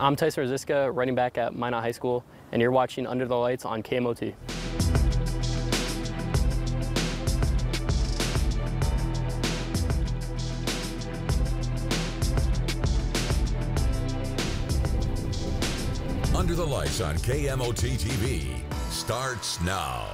I'm Tyson Rosiska, running back at Minot High School, and you're watching Under the Lights on KMOT. Under the Lights on KMOT TV starts now.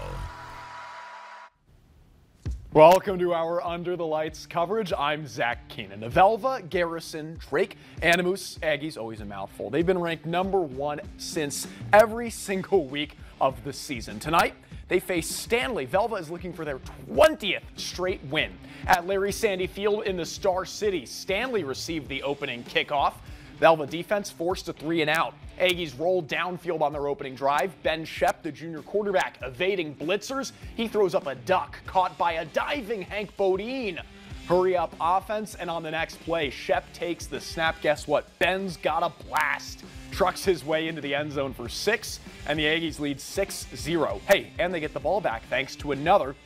Welcome to our Under the Lights coverage. I'm Zach Keenan. The Velva, Garrison, Drake, Anamoose, Aggies, always a mouthful. They've been ranked number one since every single week of the season. Tonight, they face Stanley. Velva is looking for their 20th straight win. At Larry Sandy Field in the Star City, Stanley received the opening kickoff. Velva defense forced a three and out. Aggies rolled downfield on their opening drive. Ben Shep, the junior quarterback, evading blitzers. He throws up a duck caught by a diving Hank Bodine. Hurry up offense, and on the next play, Shep takes the snap. Guess what? Ben's got a blast. Trucks his way into the end zone for six, and the Aggies lead 6 0. Hey, and they get the ball back thanks to another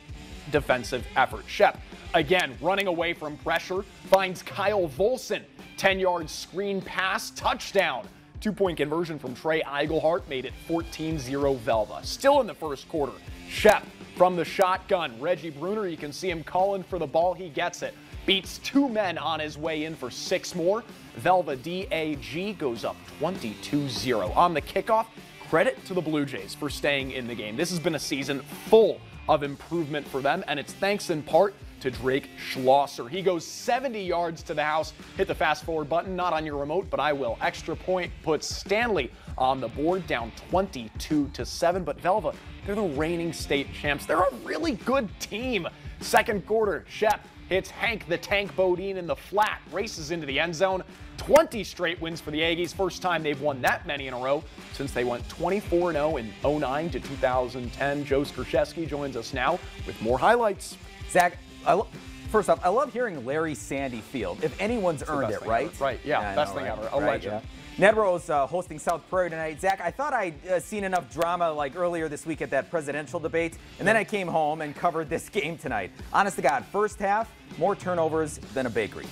defensive effort. Shep, again, running away from pressure, finds Kyle Volson. 10 yard screen pass, touchdown. Two point conversion from Trey Eigelhart made it 14 0 Velva. Still in the first quarter, Shep from the shotgun. Reggie Bruner, you can see him calling for the ball. He gets it. Beats two men on his way in for six more. Velva DAG goes up 22 0. On the kickoff, credit to the Blue Jays for staying in the game. This has been a season full of improvement for them, and it's thanks in part to Drake Schlosser. He goes 70 yards to the house. Hit the fast forward button, not on your remote, but I will. Extra point puts Stanley on the board, down 22 to 7. But Velva, they're the reigning state champs. They're a really good team. Second quarter, Shep hits Hank the Tank Bodine in the flat, races into the end zone. 20 straight wins for the Aggies. First time they've won that many in a row since they went 24 0 in 09 to 2010. Joe Skrzyzewski joins us now with more highlights. Zach, lo- first off, I love hearing Larry Sandy Field. If anyone's earned it, right? ever. Right, yeah, I best know, thing right? ever. A Right, legend. yeah. Nedrose uh, hosting South Prairie tonight. Zach, I thought I'd uh, seen enough drama like earlier this week at that presidential debate, and then I came home and covered this game tonight. Honest to God, first half, more turnovers than a bakery.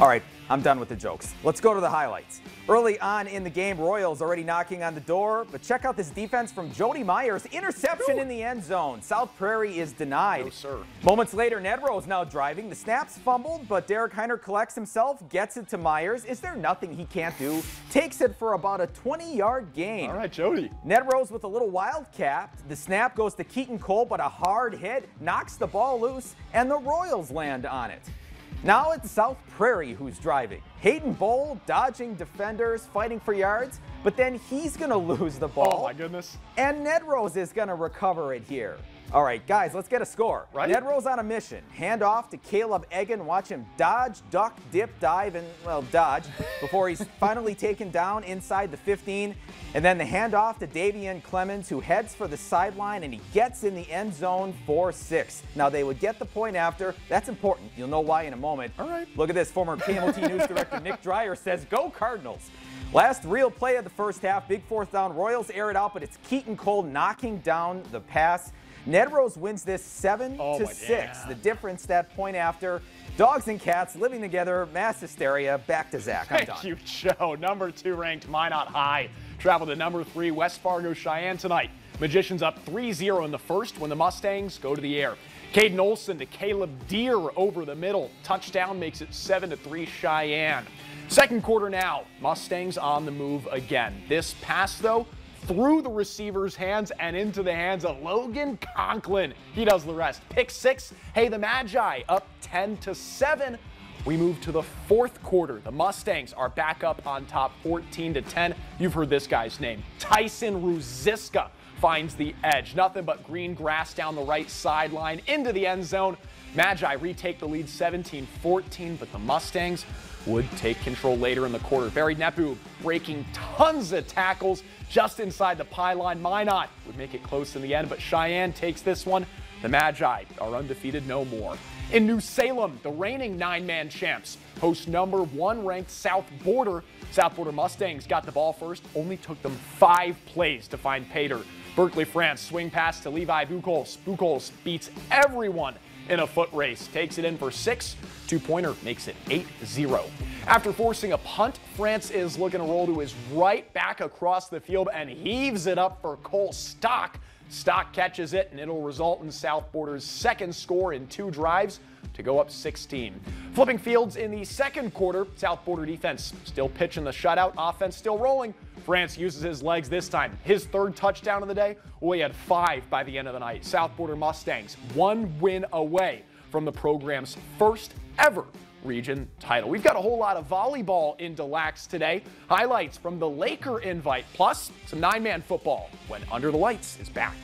All right, I'm done with the jokes. Let's go to the highlights. Early on in the game, Royals already knocking on the door, but check out this defense from Jody Myers. Interception in the end zone. South Prairie is denied. No, sir. Moments later, Nedrose now driving. The snaps fumbled, but Derek Heiner collects himself, gets it to Myers. Is there nothing he can't do? Takes it for about a 20 yard gain. All right, Jody. Nedrose with a little wildcat. The snap goes to Keaton Cole, but a hard hit knocks the ball loose, and the Royals land on it. Now it's South Prairie who's driving. Hayden Bowl dodging defenders, fighting for yards, but then he's going to lose the oh ball. Oh, my goodness. And Nedrose is going to recover it here. All right, guys, let's get a score. Right. Nedrose on a mission. Hand off to Caleb Egan. Watch him dodge, duck, dip, dive, and, well, dodge before he's finally taken down inside the 15. And then the handoff to Davian Clemens, who heads for the sideline and he gets in the end zone for six. Now, they would get the point after. That's important. You'll know why in a moment. All right. Look at this. Former KMOT News Director Nick Dreyer says, Go Cardinals. Last real play of the first half, big fourth down. Royals air it out, but it's Keaton Cole knocking down the pass. Nedrose wins this seven oh to six. yeah. The difference that point after. Dogs and cats living together, mass hysteria. Back to Zach. I'm Thank done. you, Joe. Number two ranked Minot High. Travel to number three, West Fargo Cheyenne tonight. Magicians up 3 0 in the first when the Mustangs go to the air. Caden Olson to Caleb Deer over the middle. Touchdown makes it 7 3 Cheyenne. Second quarter now. Mustangs on the move again. This pass, though, through the receiver's hands and into the hands of Logan Conklin. He does the rest. Pick six. Hey, the Magi up 10 to 7. We move to the fourth quarter. The Mustangs are back up on top 14 to 10. You've heard this guy's name. Tyson Ruziska finds the edge. Nothing but green grass down the right sideline into the end zone. Magi retake the lead 17 14, but the Mustangs would take control later in the quarter. Barry Nepu breaking tons of tackles just inside the pylon. Minot would make it close in the end, but Cheyenne takes this one. The Magi are undefeated no more. In New Salem, the reigning nine man champs host number one ranked South Border. South Border Mustangs got the ball first, only took them five plays to find Pater. Berkeley, France, swing pass to Levi Buchholz. Buchholz beats everyone in a foot race. Takes it in for six. Two pointer makes it 8 0. After forcing a punt, France is looking to roll to his right back across the field and heaves it up for Cole Stock. Stock catches it, and it'll result in South Border's second score in two drives to go up 16. Flipping fields in the second quarter, South Border defense still pitching the shutout, offense still rolling. France uses his legs this time. His third touchdown of the day, well, he had five by the end of the night. South Border Mustangs, one win away from the program's first ever region title. We've got a whole lot of volleyball in Des Lacs today. Highlights from the Laker invite, plus some nine man football when Under the Lights is back.